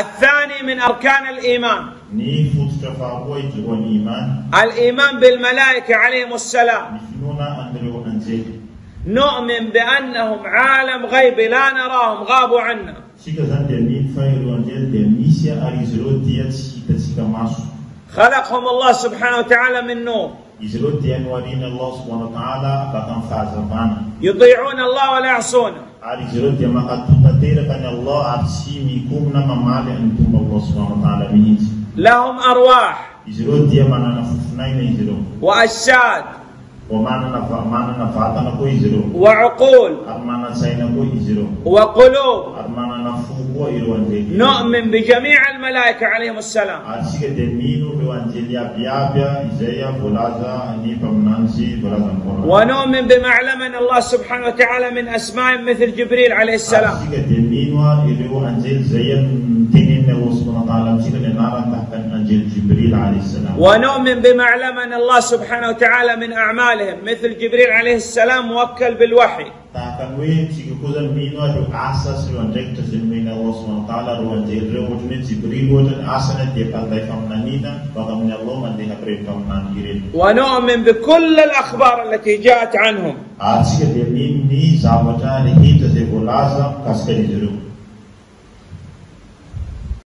الثاني من أركان الإيمان. الإيمان بالملائكة عليهم السلام. نؤمن بأنهم عالم غيب لا نراهم غابوا عنا. خلقهم الله سبحانه وتعالى من نور. يطيعون الله ولا يعصونه. Ari maka allah mamale allah subhanahu wa ta'ala mihinji لهم أرواح wa mana وعقول. وقلوب. نؤمن بجميع الملائكة عليهم السلام. ونؤمن بمعلم الله سبحانه وتعالى من أسماء مثل جبريل عليه السلام. ونؤمن بمعلم الله سبحانه وتعالى من أسماء مثل جبريل عليه السلام جبريل عليه السلام. ونؤمن بمعلم ان الله سبحانه وتعالى من أعمالهم. مثل جبريل عليه السلام موكل بالوحي. ونؤمن بكل الأخبار التي جاءت عنهم.